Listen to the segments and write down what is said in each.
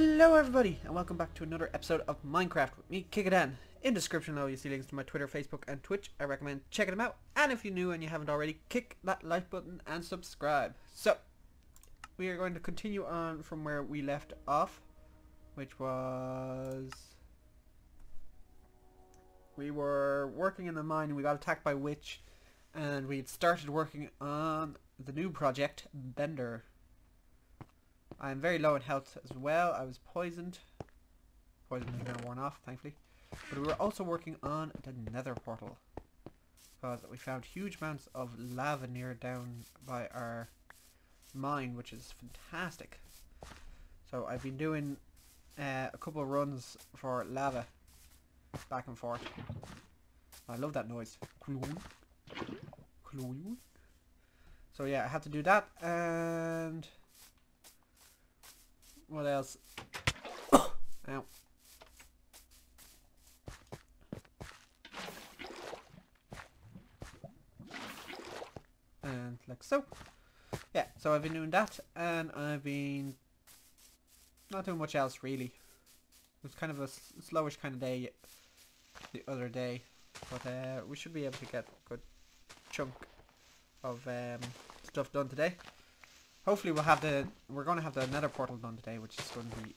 Hello everybody and welcome back to another episode of Minecraft with me, KickaDan. In the description below you see links to my Twitter, Facebook and Twitch. I recommend checking them out. And if you're new and you haven't already, kick that like button and subscribe. So, we are going to continue on from where we left off, which was... We were working in the mine and we got attacked by Witch and we had started working on the new project, Bender. I am very low in health as well. I was poisoned. Poison has now worn off, thankfully. But we were also working on the nether portal. Because we found huge amounts of lava near down by our mine, which is fantastic. So I've been doing uh, a couple of runs for lava back and forth. I love that noise. So yeah, I had to do that and what else? Ow. And like so. Yeah, so I've been doing that and I've been not doing much else really. It was kind of a slowish kind of day the other day. But uh, we should be able to get a good chunk of um, stuff done today. Hopefully we'll have the, we're going to have the nether portal done today, which is going to be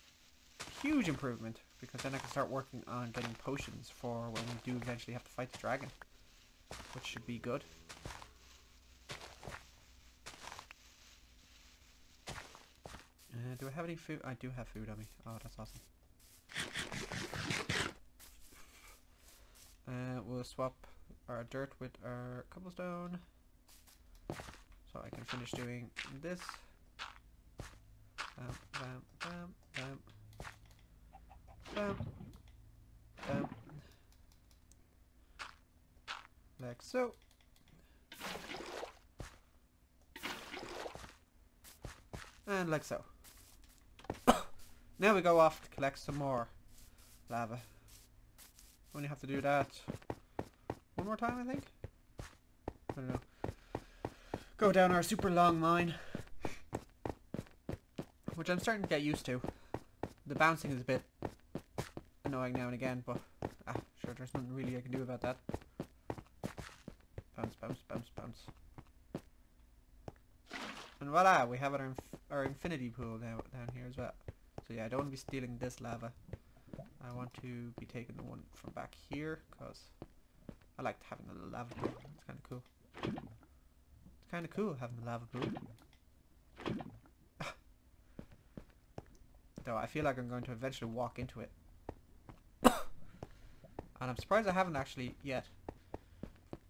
huge improvement. Because then I can start working on getting potions for when we do eventually have to fight the dragon. Which should be good. Uh, do I have any food? I do have food on me. Oh, that's awesome. Uh, we'll swap our dirt with our cobblestone. So I can finish doing this. Bam, bam, bam, bam. Bam. Bam. Like so. And like so. now we go off to collect some more lava. Only have to do that one more time, I think. I don't know. Go down our super long mine. Which I'm starting to get used to. The bouncing is a bit annoying now and again, but ah, sure, there's nothing really I can do about that. Bounce, bounce, bounce, bounce. And voila, we have our, inf our infinity pool now down here as well. So yeah, I don't want to be stealing this lava. I want to be taking the one from back here because I liked having a lava pool. It's kind of cool. Kind of cool having the lava pool. Though I feel like I'm going to eventually walk into it. and I'm surprised I haven't actually yet.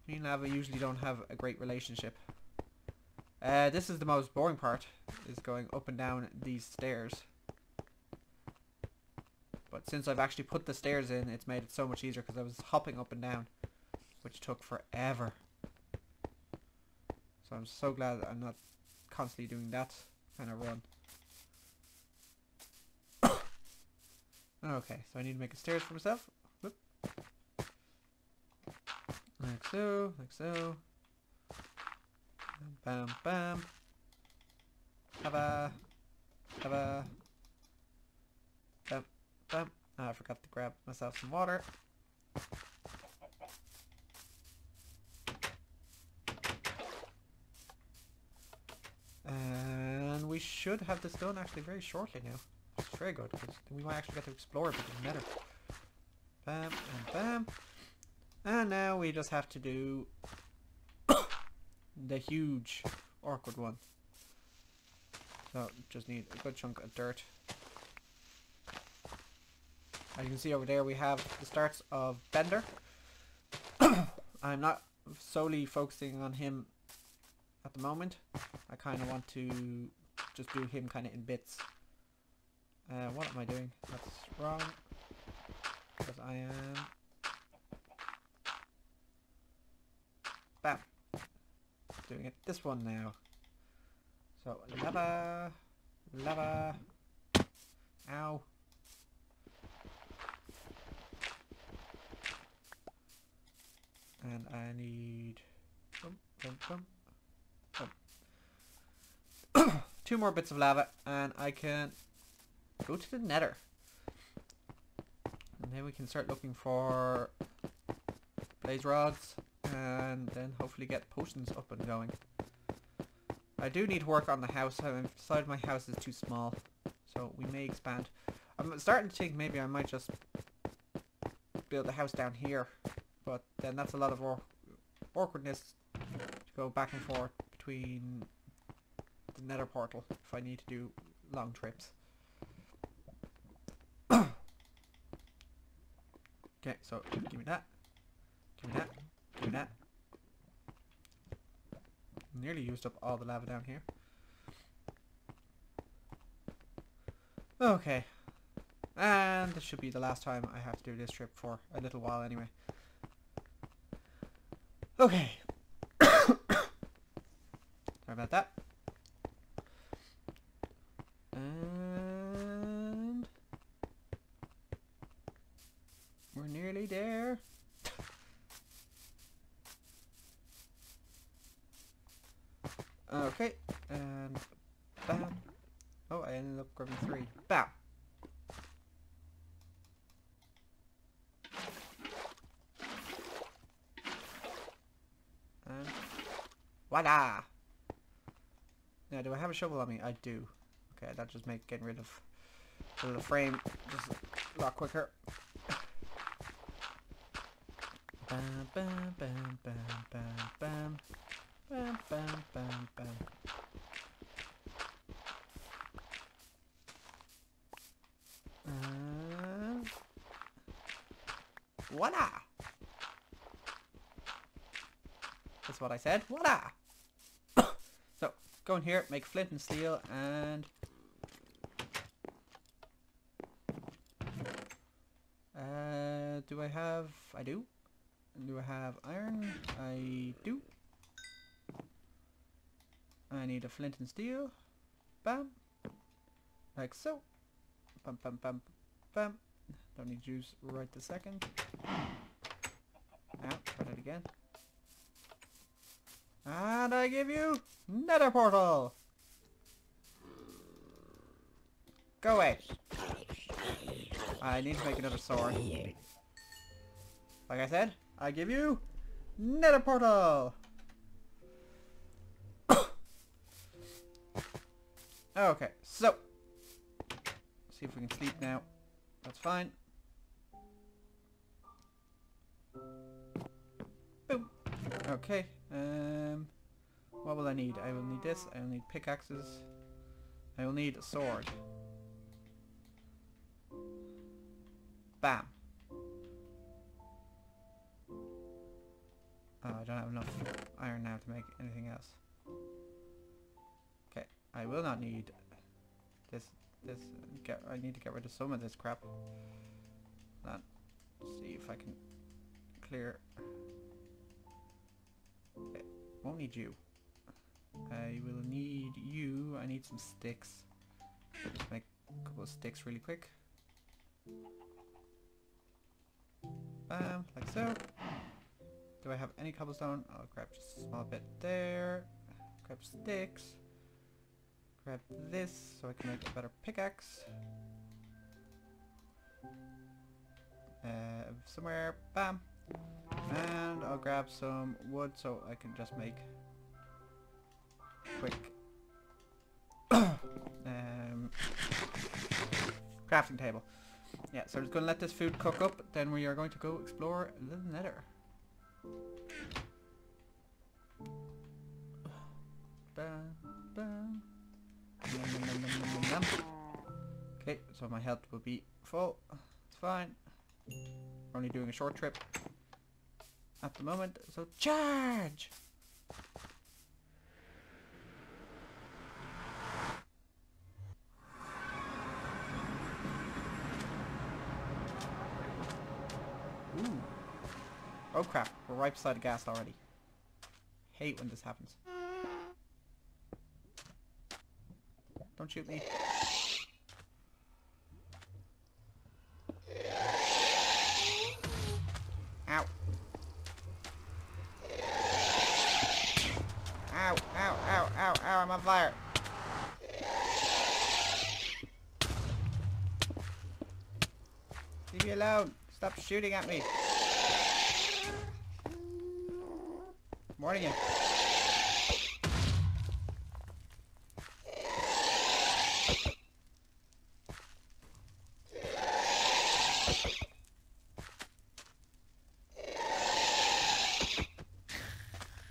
Me and lava usually don't have a great relationship. Uh, this is the most boring part, is going up and down these stairs. But since I've actually put the stairs in, it's made it so much easier because I was hopping up and down, which took forever. So I'm so glad I'm not constantly doing that kind of run. okay, so I need to make a stairs for myself. Whoop. Like so, like so. Bam, bam. Have a, have a. Bam. Oh, I forgot to grab myself some water. And we should have this done actually very shortly now. It's very good, because we might actually get to explore a bit better. Bam, and bam. And now we just have to do the huge awkward one. So, just need a good chunk of dirt. As you can see over there we have the starts of Bender. I'm not solely focusing on him at the moment. I kind of want to just do him kind of in bits. Uh, what am I doing? That's wrong. Because I am... Bam! Doing it this one now. So, lava... Lava... Ow. And I need bum, bum, bum, two more bits of lava and I can go to the nether. And then we can start looking for blaze rods and then hopefully get potions up and going. I do need to work on the house. I've decided my house is too small. So we may expand. I'm starting to think maybe I might just build a house down here. But then that's a lot of awkwardness to go back and forth between the nether portal if I need to do long trips. okay, so give me that. Give me that. Give me that. Nearly used up all the lava down here. Okay. And this should be the last time I have to do this trip for a little while anyway. Okay. Sorry about that. And we're nearly there. okay, and bam. Oh, I three. Bam. Voila! Now, do I have a shovel on me? I do. Okay, that just makes getting rid of the frame just a lot quicker. Bam, bam, bam, bam, bam, bam. Bam, bam, bam, voila! That's what I said. Voila! So, go in here, make flint and steel, and... Uh, do I have... I do. Do I have iron? I do. I need a flint and steel. Bam. Like so. Bam, bam, bam, bam. Don't need juice right this second. Now, try that again. And I give you nether portal. Go away. I need to make another sword. Like I said, I give you nether portal. okay, so see if we can sleep now. That's fine. Boom. Okay. Um, what will I need? I will need this. I will need pickaxes. I will need a sword. Bam. Oh, I don't have enough iron now to make anything else. Okay, I will not need this. This get. I need to get rid of some of this crap. Let's see if I can clear won't need you. I will need you. I need some sticks. Just make a couple of sticks really quick. Bam, like so. Do I have any cobblestone? I'll grab just a small bit there. Grab sticks. Grab this so I can make a better pickaxe. Uh, somewhere, bam. And I'll grab some wood so I can just make quick um, crafting table. Yeah, so I'm just going to let this food cook up, then we are going to go explore the nether. Okay, so my health will be full. It's fine. We're only doing a short trip at the moment, so charge! Ooh. Oh crap, we're right beside the ghast already. Hate when this happens. Don't shoot me. ow, I'm on fire. Leave me alone. Stop shooting at me. Morning.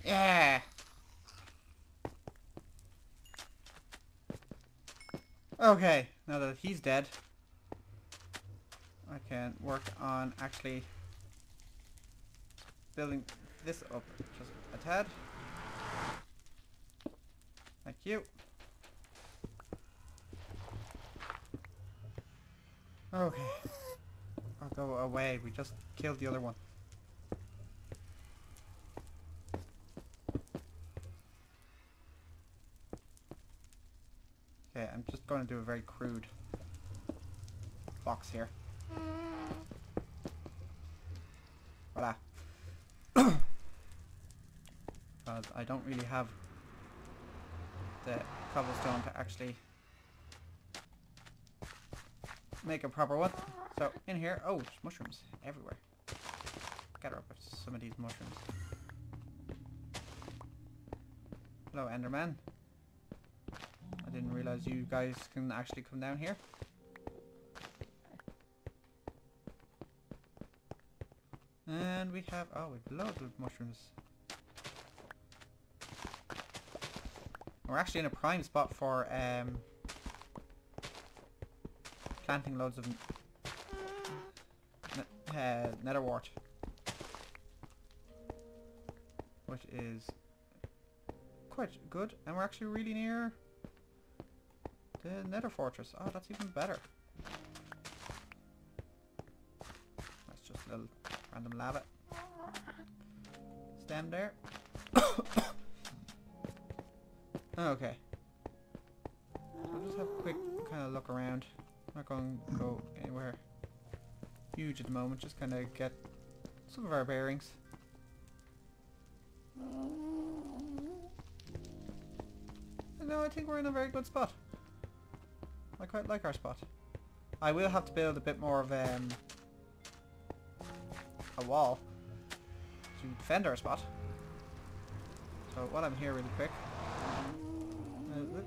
Yeah. Okay, now that he's dead, can work on actually building this up just a tad. Thank you. Okay. I'll go away. We just killed the other one. Okay, I'm just going to do a very crude box here. Voila. Because I don't really have the cobblestone to actually make a proper one. So in here, oh, mushrooms everywhere. Gotta up some of these mushrooms. Hello, Enderman. I didn't realize you guys can actually come down here. And we have, oh, we loads of mushrooms. We're actually in a prime spot for um, planting loads of ne uh, nether wart. Which is quite good. And we're actually really near the nether fortress. Oh, that's even better. That's just a little random lava. Stand there. okay. I'll just have a quick kind of look around. I'm not going to go anywhere huge at the moment. Just kind of get some of our bearings. No, I think we're in a very good spot. I quite like our spot. I will have to build a bit more of um, wall to defend our spot. So while I'm here really quick. Uh,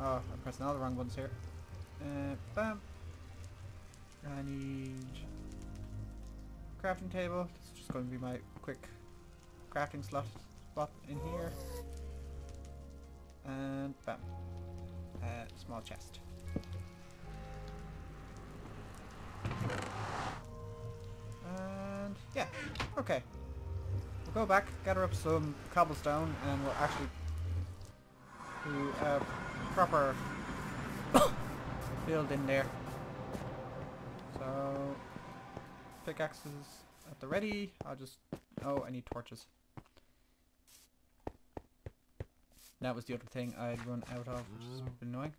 oh, I'm pressing all the wrong ones here. Uh, bam. I need crafting table. This is just going to be my quick crafting slot spot in here. And bam. Uh, small chest. Yeah, okay. We'll go back, gather up some cobblestone, and we'll actually do a proper build in there. So, pickaxes at the ready. I'll just... Oh, I need torches. That was the other thing I'd run out of, which is annoying.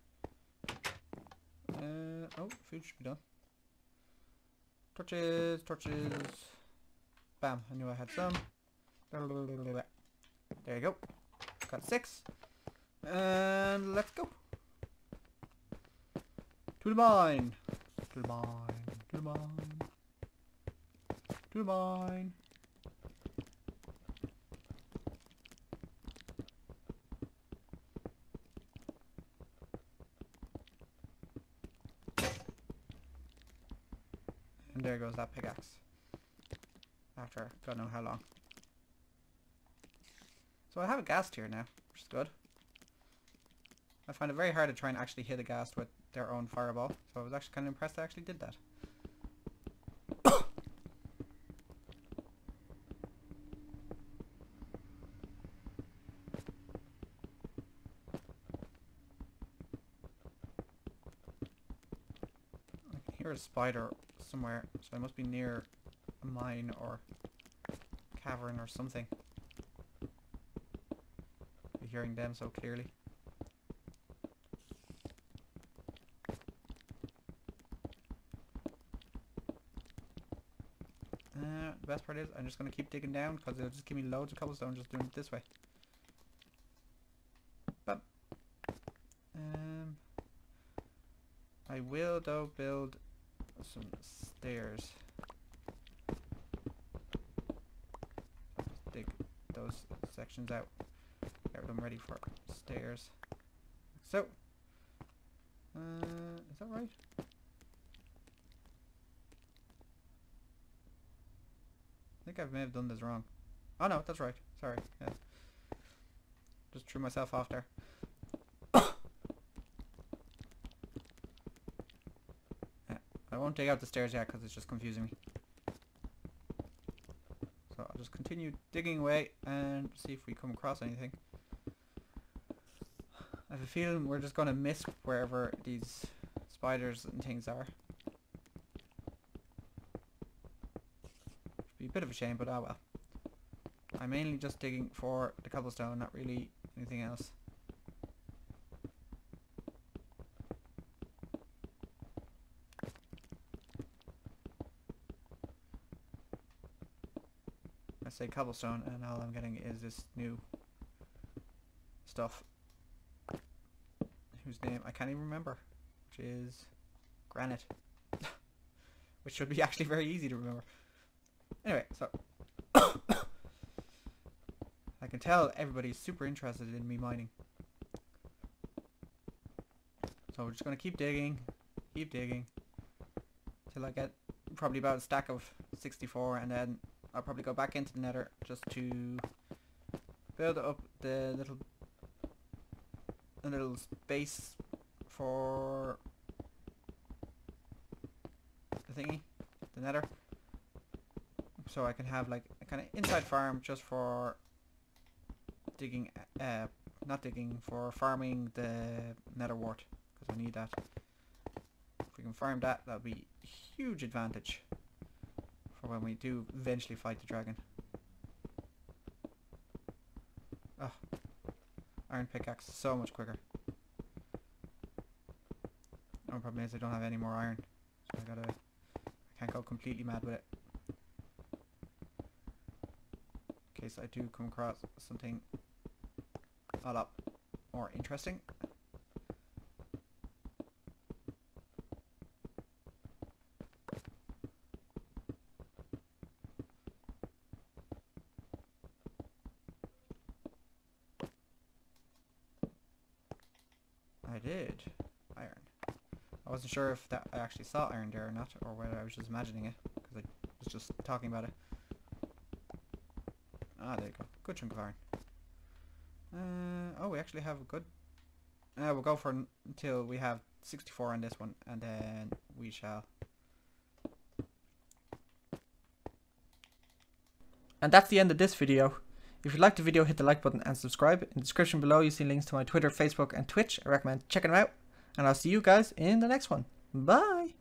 Uh, oh, food should be done. Torches, torches. Bam, I knew I had some. There you go. Got six. And let's go. To the mine. To the mine. To the mine. To the mine. And there goes that pickaxe. After God know how long. So I have a ghast here now, which is good. I find it very hard to try and actually hit a ghast with their own fireball. So I was actually kind of impressed they actually did that. I can hear a spider somewhere, so I must be near a mine or cavern or something. Be hearing them so clearly. Uh, the best part is I'm just going to keep digging down because it'll just give me loads of cobblestone just doing it this way. But um, I will though build some stairs. Those sections out. Get them ready for stairs. So, uh, is that right? I think I may have done this wrong. Oh no, that's right. Sorry. Yeah. Just threw myself off there. I won't take out the stairs yet because it's just confusing me. So I'll just continue digging away and see if we come across anything. I have a feeling we're just going to miss wherever these spiders and things are. Be a bit of a shame, but ah well. I'm mainly just digging for the cobblestone, not really anything else. Say cobblestone and all I'm getting is this new stuff whose name I can't even remember, which is granite. which should be actually very easy to remember. Anyway, so I can tell everybody's super interested in me mining. So we're just gonna keep digging, keep digging, till I get probably about a stack of 64 and then I'll probably go back into the nether just to build up the little a little space for the thingy, the nether. So I can have like a kind of inside farm just for digging, uh, not digging, for farming the nether wart, because I need that. If we can farm that, that'll be huge advantage for when we do eventually fight the dragon. Oh, iron pickaxe so much quicker. The problem is I don't have any more iron, so I gotta, I can't go completely mad with it. In case I do come across something a lot more interesting. Iron. I wasn't sure if that I actually saw iron there or not, or whether I was just imagining it, because I was just talking about it. Ah, there you go. Good chunk of iron. Uh, oh, we actually have a good... Uh, we'll go for until we have 64 on this one, and then we shall... And that's the end of this video. If you liked the video, hit the like button and subscribe. In the description below, you see links to my Twitter, Facebook, and Twitch. I recommend checking them out. And I'll see you guys in the next one. Bye!